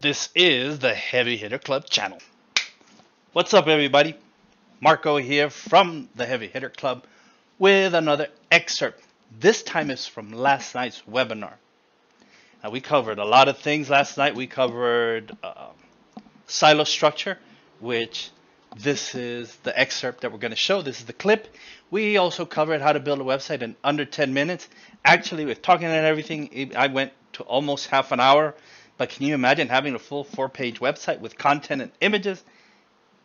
This is the Heavy Hitter Club channel. What's up, everybody? Marco here from the Heavy Hitter Club with another excerpt. This time is from last night's webinar. Now, we covered a lot of things last night. We covered uh, silo structure, which this is the excerpt that we're going to show. This is the clip. We also covered how to build a website in under 10 minutes. Actually, with talking and everything, I went to almost half an hour but can you imagine having a full four page website with content and images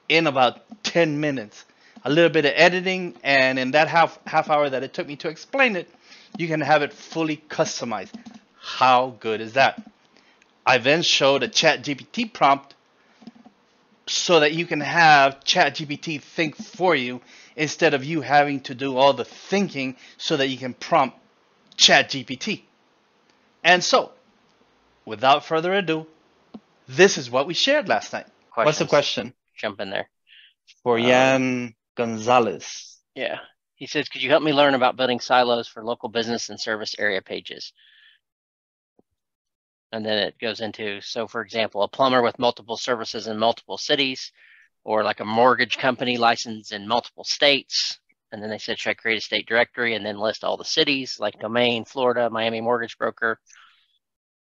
in about 10 minutes? A little bit of editing, and in that half, half hour that it took me to explain it, you can have it fully customized. How good is that? I then showed a ChatGPT prompt so that you can have ChatGPT think for you instead of you having to do all the thinking so that you can prompt ChatGPT. And so without further ado, this is what we shared last night. Questions. What's the question? Jump in there. For Yan um, Gonzalez. Yeah. He says, could you help me learn about building silos for local business and service area pages? And then it goes into, so for example, a plumber with multiple services in multiple cities, or like a mortgage company licensed in multiple states. And then they said, should I create a state directory and then list all the cities like Domain, Florida, Miami Mortgage Broker,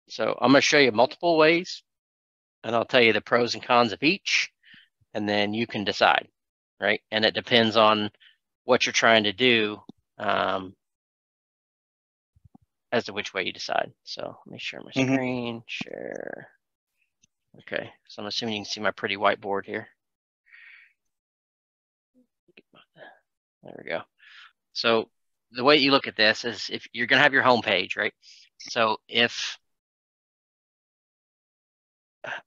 so I'm going to show you multiple ways and I'll tell you the pros and cons of each and then you can decide, right? And it depends on what you're trying to do um, as to which way you decide. So let me share my mm-hmm. screen, share. Okay, so I'm assuming you can see my pretty whiteboard here. There we go. So the way you look at this is if you're going to have your home page, right? So if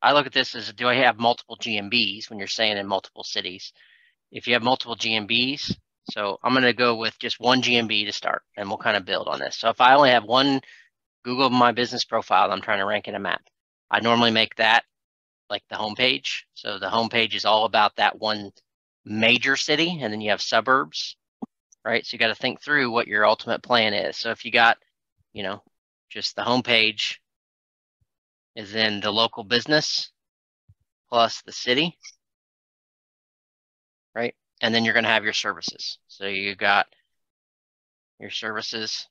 I look at this as do I have multiple GMBs when you're saying in multiple cities? If you have multiple GMBs, so I'm going to go with just one GMB to start and we'll kind of build on this. So if I only have one Google My Business profile I'm trying to rank in a map, I normally make that like the homepage. So the homepage is all about that one major city and then you have suburbs, right? So you got to think through what your ultimate plan is. So if you got, you know, just the homepage is in the local business plus the city, right? And then you're going to have your services. So you got your services.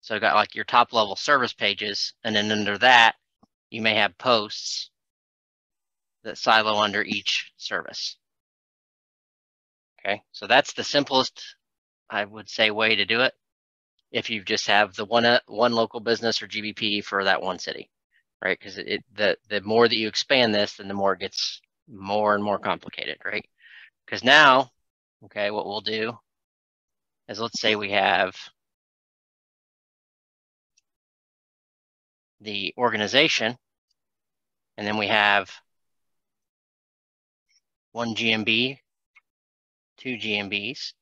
So you got like your top level service pages. And then under that, you may have posts that silo under each service. Okay, so that's the simplest, I would say, way to do it. If you just have the one uh, one local business or GBP for that one city right? Because it, it the the more that you expand this, then the more it gets more and more complicated, right? Because now, okay, what we'll do is let's say we have the organization, and then we have one GMB, two GMBs,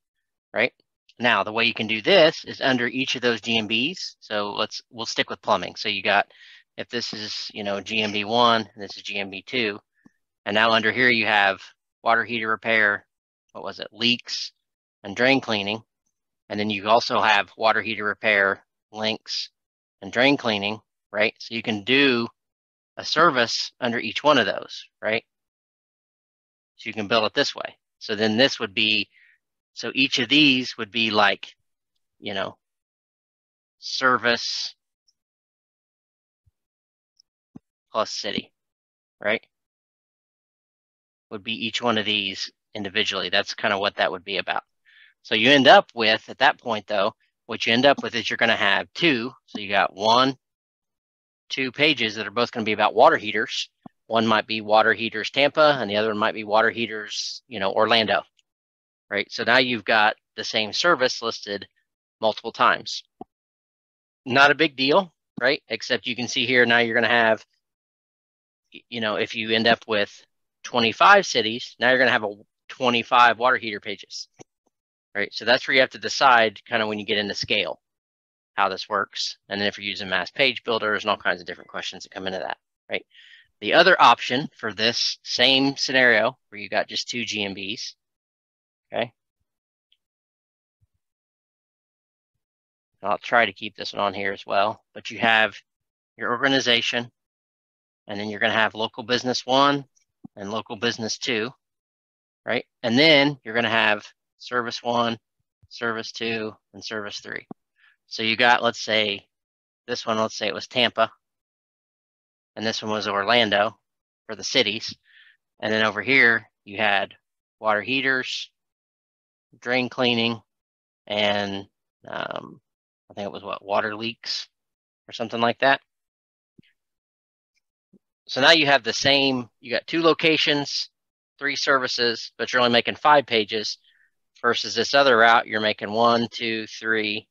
right? Now, the way you can do this is under each of those GMBs. So let's, we'll stick with plumbing. So you got if this is, you know, GMB1 and this is GMB2, and now under here you have water heater repair, what was it, leaks and drain cleaning. And then you also have water heater repair, links, and drain cleaning, right? So you can do a service under each one of those, right? So you can build it this way. So then this would be, so each of these would be like, you know, service plus city, right? Would be each one of these individually. That's kind of what that would be about. So you end up with, at that point though, what you end up with is you're going to have two. So you got one, two pages that are both going to be about water heaters. One might be water heaters Tampa, and the other one might be water heaters, you know, Orlando, right? So now you've got the same service listed multiple times. Not a big deal, right? Except you can see here now you're going to have you know, if you end up with 25 cities, now you're going to have a 25 water heater pages, right? So that's where you have to decide kind of when you get into scale how this works. And then if you're using mass page builders and all kinds of different questions that come into that, right? The other option for this same scenario where you got just two GMBs, okay? I'll try to keep this one on here as well, but you have your organization, and then you're going to have local business one and local business two, right? And then you're going to have service one, service two, and service three. So you got, let's say, this one, let's say it was Tampa, and this one was Orlando for the cities. And then over here, you had water heaters, drain cleaning, and um, I think it was what, water leaks or something like that. So now you have the same, you got two locations, three services, but you're only making five pages versus this other route, you're making one, two, three,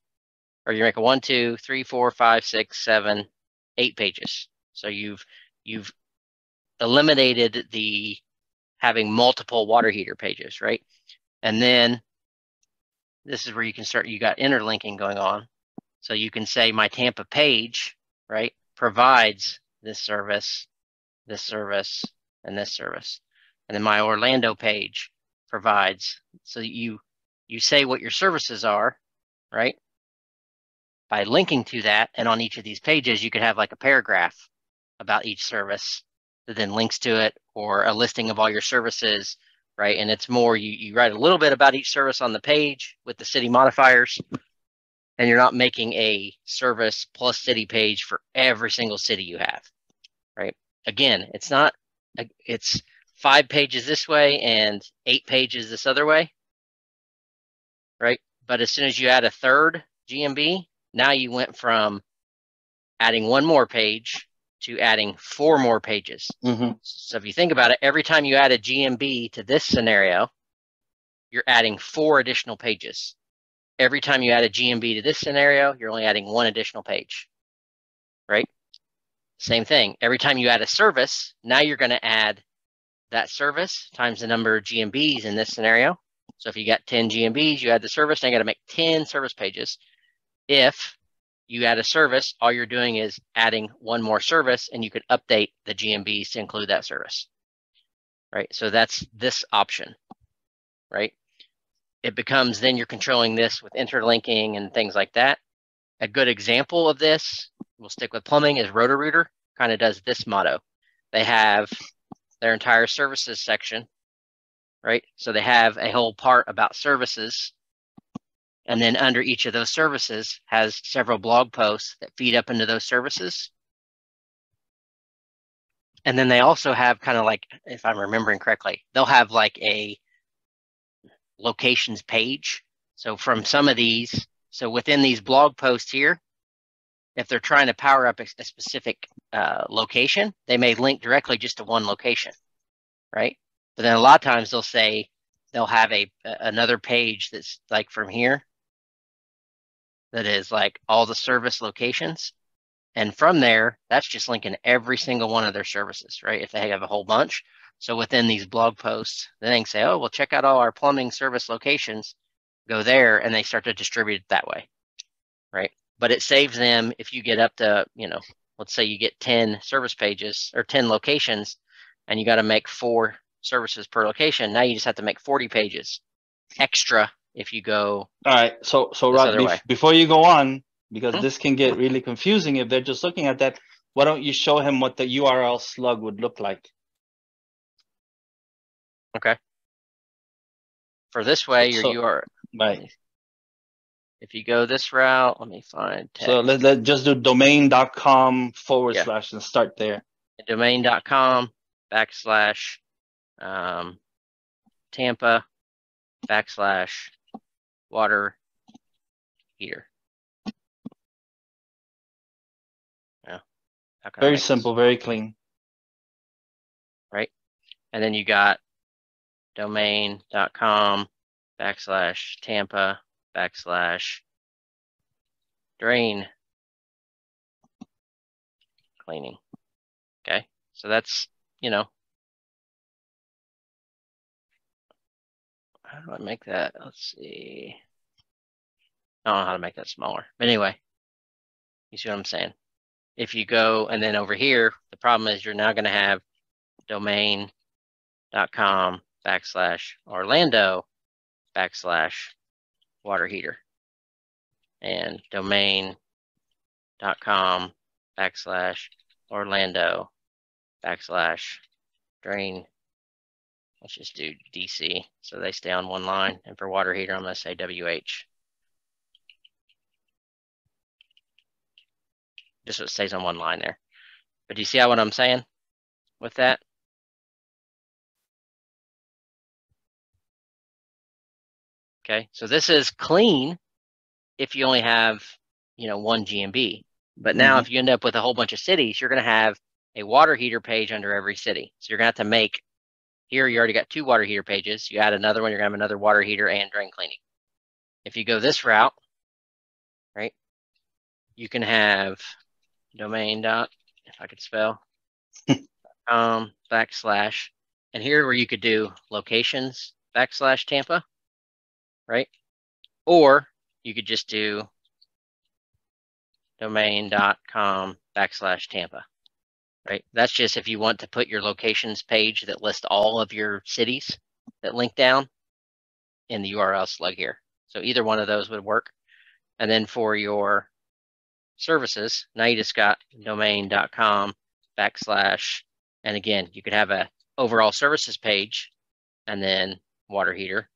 or you're making one, two, three, four, five, six, seven, eight pages. So you've you've eliminated the having multiple water heater pages, right? And then this is where you can start, you got interlinking going on. So you can say my Tampa page, right, provides this service this service, and this service. And then my Orlando page provides so you you say what your services are, right? By linking to that, and on each of these pages, you could have like a paragraph about each service that then links to it, or a listing of all your services, right? And it's more you you write a little bit about each service on the page with the city modifiers, and you're not making a service plus city page for every single city you have, right? Again, it's not, it's five pages this way and eight pages this other way, right? But as soon as you add a third GMB, now you went from adding one more page to adding four more pages. Mm-hmm. So if you think about it, every time you add a GMB to this scenario, you're adding four additional pages. Every time you add a GMB to this scenario, you're only adding one additional page, right? Same thing. Every time you add a service, now you're going to add that service times the number of GMBs in this scenario. So if you got 10 GMBs, you add the service, now you got to make 10 service pages. If you add a service, all you're doing is adding one more service and you could update the GMBs to include that service. Right. So that's this option. Right. It becomes then you're controlling this with interlinking and things like that. A good example of this we'll stick with plumbing is Roto-Rooter kind of does this motto. They have their entire services section, right? So they have a whole part about services. And then under each of those services has several blog posts that feed up into those services. And then they also have kind of like, if I'm remembering correctly, they'll have like a locations page. So from some of these, so within these blog posts here, if they're trying to power up a, a specific uh, location, they may link directly just to one location, right? But then a lot of times they'll say they'll have a another page that's like from here that is like all the service locations. And from there, that's just linking every single one of their services, right? If they have a whole bunch. So within these blog posts, then they can say, oh, well, check out all our plumbing service locations, go there, and they start to distribute it that way, right? But it saves them if you get up to, you know, let's say you get 10 service pages or 10 locations and you got to make four services per location. Now you just have to make 40 pages extra if you go. All right. So, so Rod, be- before you go on, because mm-hmm. this can get really confusing if they're just looking at that, why don't you show him what the URL slug would look like? Okay. For this way, your so, URL. Right. If you go this route, let me find. Text. So let, let just do domain.com forward yeah. slash and start there. Domain.com backslash um, Tampa backslash water heater. Yeah. Very simple, this? very clean. Right. And then you got domain.com backslash Tampa backslash drain cleaning. Okay, so that's, you know, how do I make that? Let's see. I don't know how to make that smaller. But anyway, you see what I'm saying? If you go and then over here, the problem is you're now going to have domain.com backslash Orlando backslash water heater and domain.com backslash Orlando backslash drain. Let's just do DC so they stay on one line. And for water heater, I'm going to say WH. Just so it stays on one line there. But do you see how what I'm saying with that? Okay, so this is clean if you only have, you know, one GMB. But now mm-hmm. if you end up with a whole bunch of cities, you're going to have a water heater page under every city. So you're going to have to make, here you already got two water heater pages. You add another one, you're going to have another water heater and drain cleaning. If you go this route, right, you can have domain dot, if I could spell, um, backslash, and here where you could do locations backslash Tampa, right? Or you could just do domain.com backslash Tampa, right? That's just if you want to put your locations page that lists all of your cities that link down in the URL slug here. So either one of those would work. And then for your services, now you just got domain.com backslash, and again, you could have a overall services page and then water heater,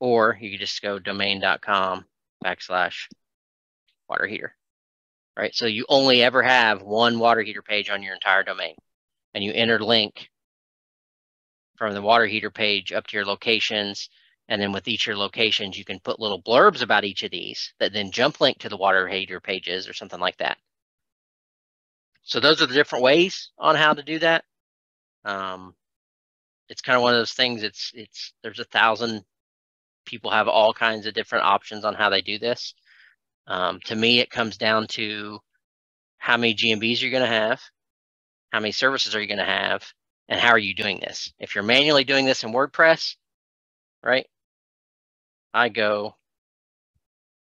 or you could just go domain.com backslash water heater, right? So you only ever have one water heater page on your entire domain, and you interlink from the water heater page up to your locations. And then with each of your locations, you can put little blurbs about each of these that then jump link to the water heater pages or something like that. So those are the different ways on how to do that. Um, it's kind of one of those things. It's it's there's a thousand people have all kinds of different options on how they do this. Um, to me, it comes down to how many GMBs you're going to have, how many services are you going to have, and how are you doing this? If you're manually doing this in WordPress, right? I go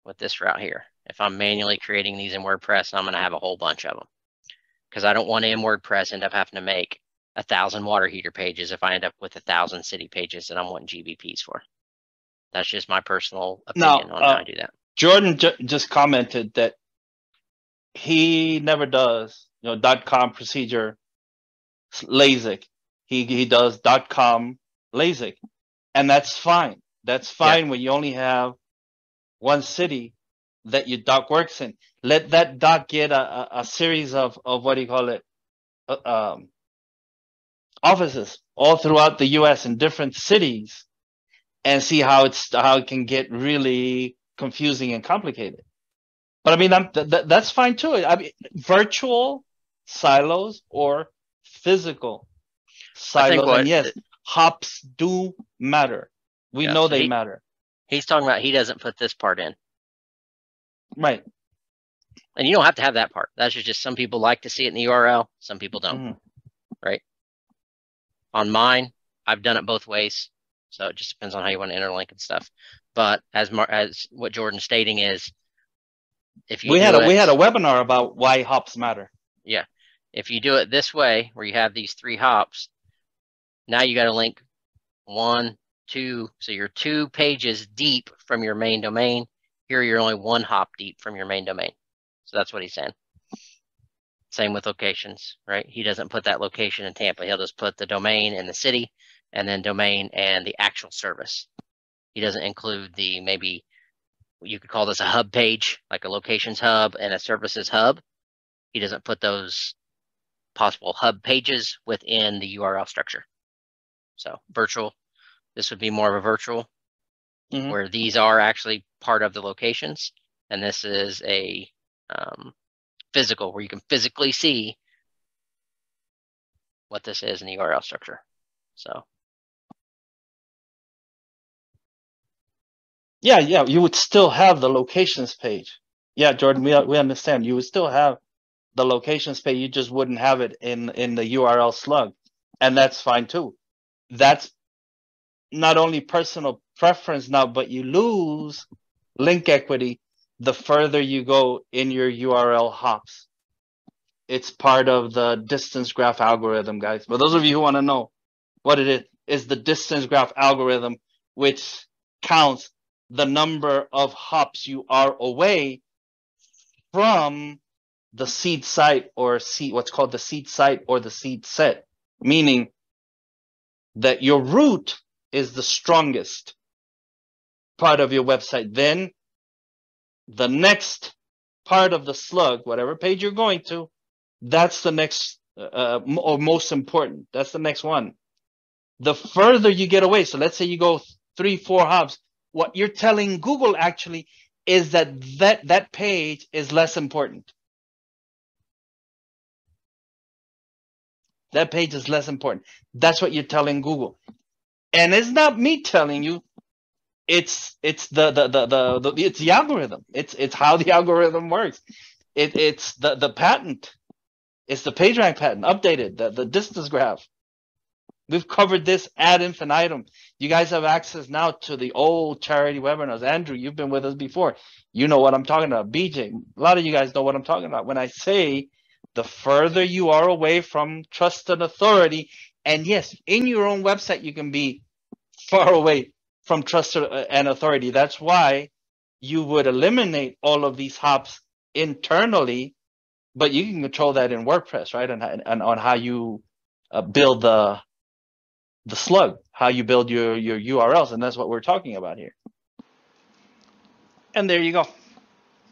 with this route here. If I'm manually creating these in WordPress, I'm going to have a whole bunch of them because I don't want to in WordPress end up having to make a thousand water heater pages if I end up with a thousand city pages that I'm wanting GBPs for. That's just my personal opinion now, on uh, how I do that. Jordan ju- just commented that he never does, you know, dot com procedure LASIK. He he does dot com LASIK, and that's fine. That's fine yeah. when you only have one city that your doc works in. Let that doc get a, a, a series of, of what do you call it? Uh, um, offices all throughout the U.S. in different cities, and see how it's how it can get really confusing and complicated. But I mean, th- th- that's fine too. I mean, virtual silos or physical silos. What, and yes, hops do matter. We yeah, know so they he, matter. He's talking about he doesn't put this part in. Right. And you don't have to have that part. That's just some people like to see it in the URL. Some people don't. Mm-hmm. Right. On mine, I've done it both ways. So it just depends on how you want to interlink and stuff. But as Mar- as what Jordan's stating is, if you we had a it, we had a webinar about why hops matter. Yeah, if you do it this way, where you have these three hops, now you got to link one, two, so you're two pages deep from your main domain. Here you're only one hop deep from your main domain. So that's what he's saying. Same with locations, right? He doesn't put that location in Tampa. He'll just put the domain and the city and then domain and the actual service. He doesn't include the maybe you could call this a hub page, like a locations hub and a services hub. He doesn't put those possible hub pages within the URL structure. So virtual, this would be more of a virtual mm-hmm. where these are actually part of the locations. And this is a um, physical where you can physically see what this is in the URL structure. So Yeah, yeah, you would still have the locations page. Yeah, Jordan, we we understand. You would still have the locations page. You just wouldn't have it in in the URL slug, and that's fine too. That's not only personal preference now, but you lose link equity the further you go in your URL hops. It's part of the distance graph algorithm, guys. For those of you who want to know what it is, is the distance graph algorithm, which counts the number of hops you are away from the seed site or seed what's called the seed site or the seed set, meaning that your root is the strongest part of your website. Then the next part of the slug, whatever page you're going to, that's the next uh, or most important. That's the next one. The further you get away, so let's say you go three, four hops, what you're telling Google actually is that that, that page is less important. That page is less important. That's what you're telling Google. And it's not me telling you, it's it's the the the, the, the it's the algorithm. It's it's how the algorithm works. It it's the the patent. It's the PageRank patent updated, the, the distance graph. We've covered this ad infinitum. You guys have access now to the old charity webinars. Andrew, you've been with us before. You know what I'm talking about. BJ, a lot of you guys know what I'm talking about. When I say the further you are away from trust and authority, and yes, in your own website, you can be far away from trusted uh, and authority. That's why you would eliminate all of these hops internally, but you can control that in WordPress, right? And, and on how you uh, build the the slug, how you build your, your URLs. And that's what we're talking about here. And there you go.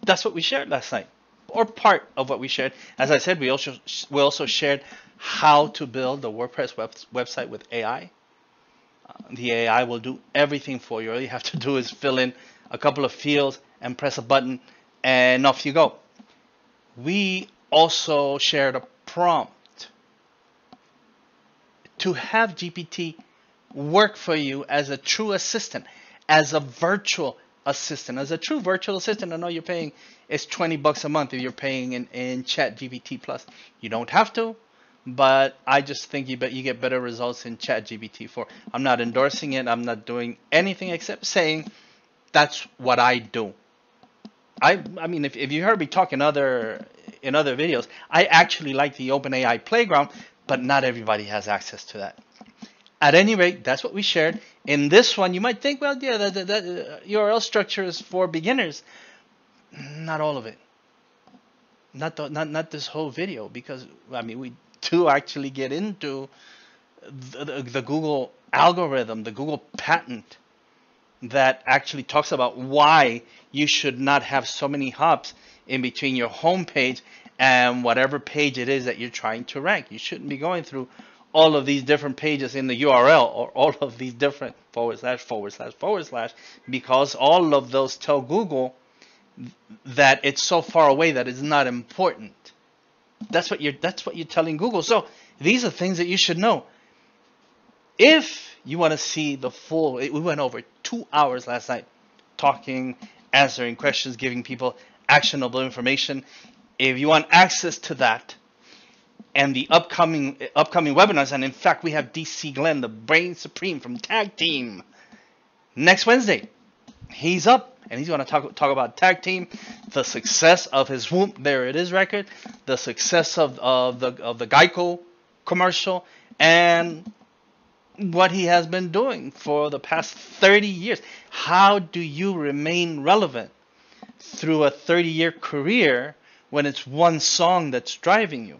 That's what we shared last night, or part of what we shared. As I said, we also we also shared how to build the WordPress web, website with AI. Uh, the AI will do everything for you. All you have to do is fill in a couple of fields and press a button, and off you go. We also shared a prompt to have GPT work for you as a true assistant, as a virtual assistant, as a true virtual assistant. I know you're paying it's 20 bucks a month if you're paying in, in ChatGPT Plus. You don't have to, but I just think you bet you get better results in ChatGPT 4. I'm not endorsing it. I'm not doing anything except saying that's what I do. I I mean if, if you heard me talk in other in other videos, I actually like the OpenAI playground but not everybody has access to that. At any rate, that's what we shared. In this one, you might think, well, yeah, the, the, the URL structure is for beginners. Not all of it. Not, the, not, not this whole video, because, I mean, we do actually get into the, the, the Google algorithm, the Google patent that actually talks about why you should not have so many hops in between your home page and whatever page it is that you're trying to rank. You shouldn't be going through all of these different pages in the URL or all of these different forward slash forward slash forward slash because all of those tell Google that it's so far away that it's not important. That's what you're that's what you're telling Google. So these are things that you should know. If you want to see the full we went over 2 hours last night talking, answering questions, giving people actionable information. If you want access to that and the upcoming upcoming webinars, and in fact, we have DC Glenn, the brain supreme from Tag Team, next Wednesday. He's up and he's going to talk talk about Tag Team, the success of his Whoomp, there it is record, the success of of the of the Geico commercial, and what he has been doing for the past 30 years. How do you remain relevant through a 30 year career when it's one song that's driving you.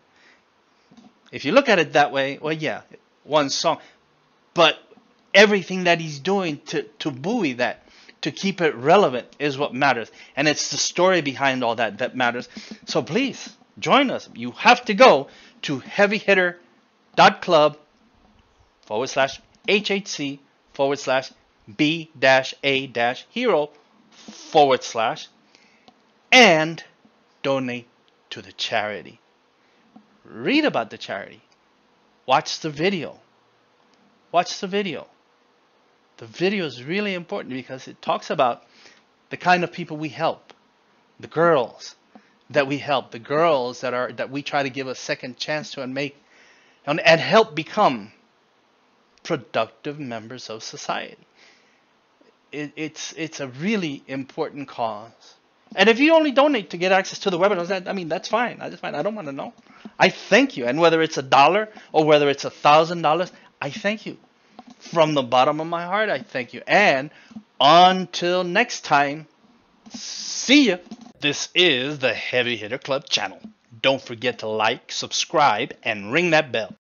If you look at it that way, well, yeah, one song. But everything that he's doing to, to buoy that, to keep it relevant, is what matters. And it's the story behind all that that matters. So please join us. You have to go to heavyhitter.club forward slash HHC forward slash B dash A dash hero forward slash and donate to the charity. Read about the charity. Watch the video. Watch the video. The video is really important because it talks about the kind of people we help, the girls that we help, the girls that are that we try to give a second chance to and make and, and help become productive members of society. It, it's it's a really important cause. And if you only donate to get access to the webinars, that, I mean, that's fine. I just fine. I don't want to know. I thank you. And whether it's a dollar or whether it's a thousand dollars, I thank you. From the bottom of my heart, I thank you. And until next time, see ya. This is the Heavy Hitter Club channel. Don't forget to like, subscribe, and ring that bell.